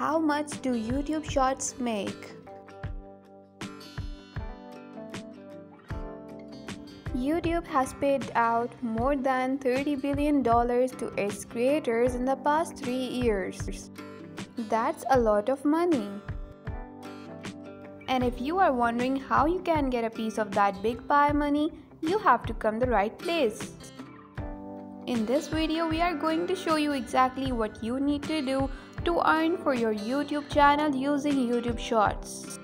How much do YouTube Shorts make? YouTube has paid out more than $30 billion to its creators in the past three years. That's a lot of money. And if you are wondering how you can get a piece of that big pie money, you have to come the right place. In this video, we are going to show you exactly what you need to do to earn for your YouTube channel using YouTube Shorts.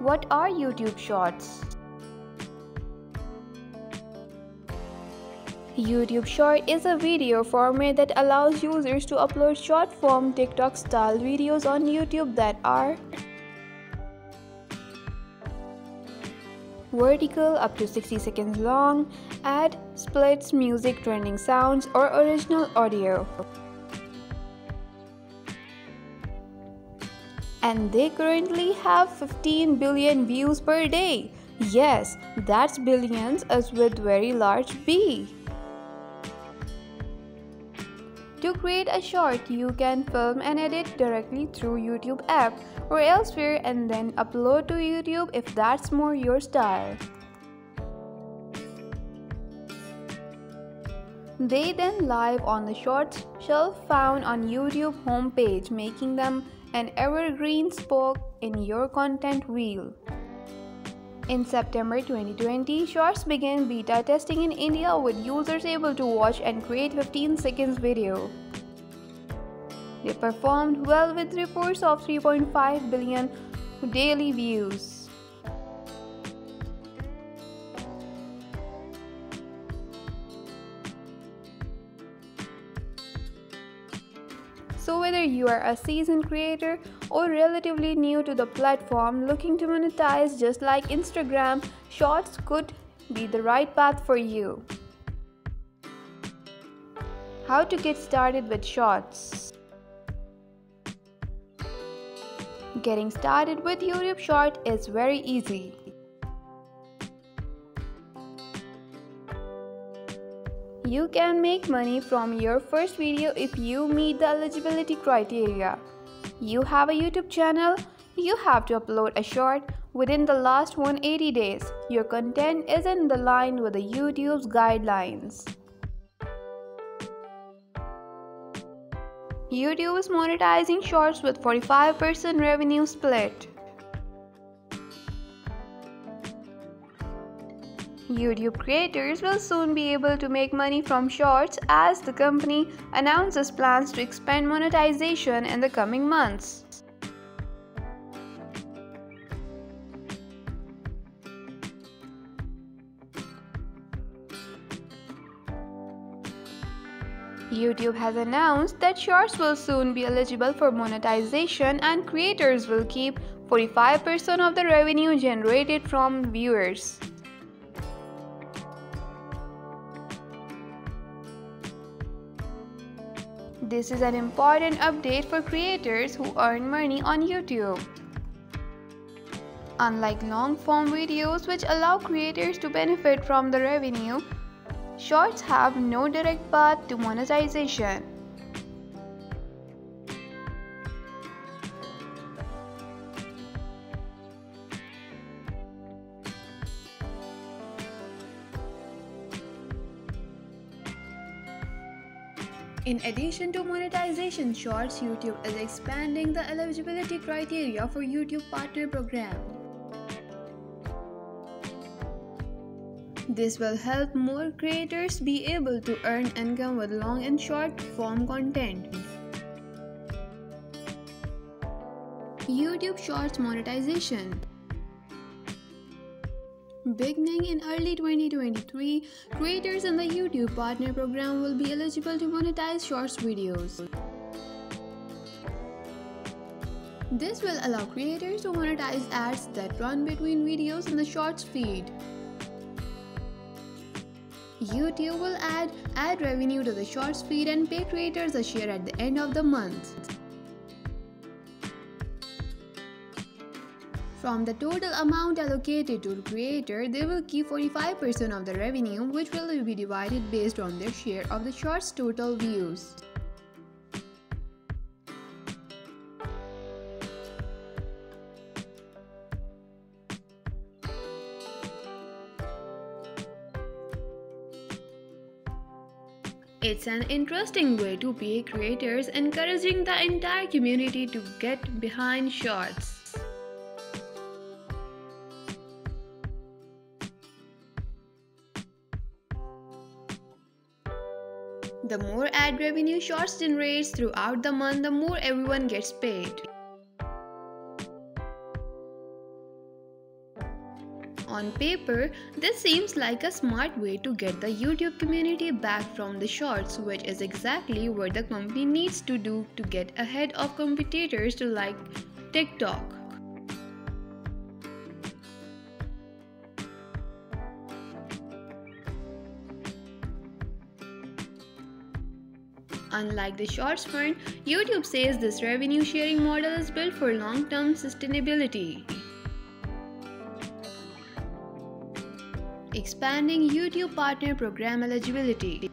What are YouTube Shorts? YouTube Short is a video format that allows users to upload short form TikTok style videos on YouTube that are vertical up to 60 seconds long, add splits, music, trending sounds, or original audio. And they currently have 15 billion views per day. Yes, that's billions as with very large B. To create a short, you can film and edit directly through YouTube app or elsewhere and then upload to YouTube if that's more your style. They then live on the shorts shelf found on YouTube homepage, making them an evergreen spoke in your content wheel. In September 2020, Shorts began beta testing in India with users able to watch and create 15 seconds video. They performed well with reports of 3.5 billion daily views. So, whether you are a seasoned creator or relatively new to the platform looking to monetize just like Instagram, Shorts could be the right path for you. How to get started with Shorts Getting started with YouTube Short is very easy. You can make money from your first video if you meet the eligibility criteria. You have a YouTube channel, you have to upload a short within the last 180 days. Your content is in the line with the YouTube's guidelines. YouTube is monetizing shorts with 45% revenue split. YouTube creators will soon be able to make money from shorts as the company announces plans to expand monetization in the coming months. YouTube has announced that Shorts will soon be eligible for monetization and creators will keep 45% of the revenue generated from viewers. This is an important update for creators who earn money on YouTube. Unlike long form videos, which allow creators to benefit from the revenue, shorts have no direct path to monetization. In addition to monetization shorts, YouTube is expanding the eligibility criteria for YouTube Partner Program. This will help more creators be able to earn income with long and short form content. YouTube Shorts monetization Beginning in early 2023, creators in the YouTube Partner Program will be eligible to monetize Shorts videos. This will allow creators to monetize ads that run between videos in the Shorts feed. YouTube will add ad revenue to the Shorts feed and pay creators a share at the end of the month. From the total amount allocated to the creator, they will keep 45% of the revenue which will be divided based on their share of the short's total views. It's an interesting way to pay creators, encouraging the entire community to get behind shorts. The more ad revenue Shorts generates throughout the month, the more everyone gets paid. On paper, this seems like a smart way to get the YouTube community back from the shorts, which is exactly what the company needs to do to get ahead of competitors like TikTok. Unlike the Shorts Fund, YouTube says this revenue sharing model is built for long term sustainability. Expanding YouTube Partner Program eligibility.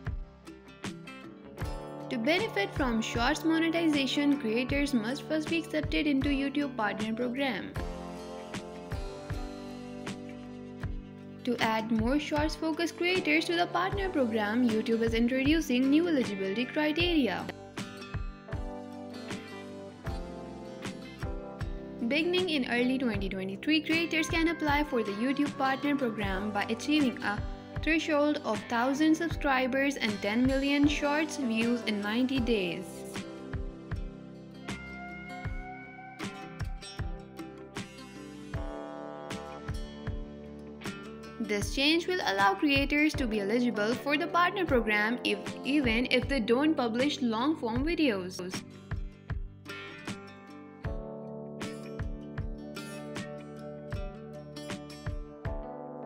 To benefit from Shorts monetization, creators must first be accepted into YouTube Partner Program. To add more Shorts focused creators to the partner program, YouTube is introducing new eligibility criteria. Beginning in early 2023, creators can apply for the YouTube Partner Program by achieving a threshold of 1000 subscribers and 10 million shorts views in 90 days. This change will allow creators to be eligible for the partner program if, even if they don't publish long form videos.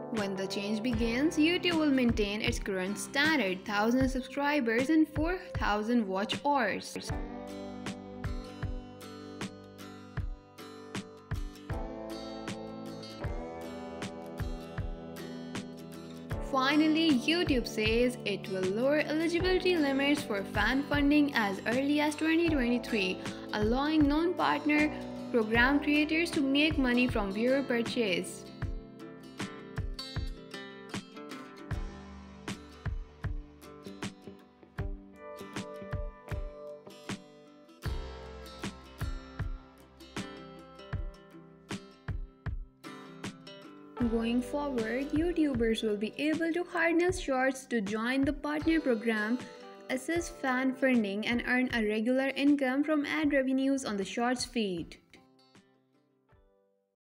When the change begins, YouTube will maintain its current standard 1000 subscribers and 4000 watch hours. Finally, YouTube says it will lower eligibility limits for fan funding as early as 2023, allowing non partner program creators to make money from viewer purchase. Going forward, YouTubers will be able to harness shorts to join the partner program, assess fan funding, and earn a regular income from ad revenues on the shorts feed.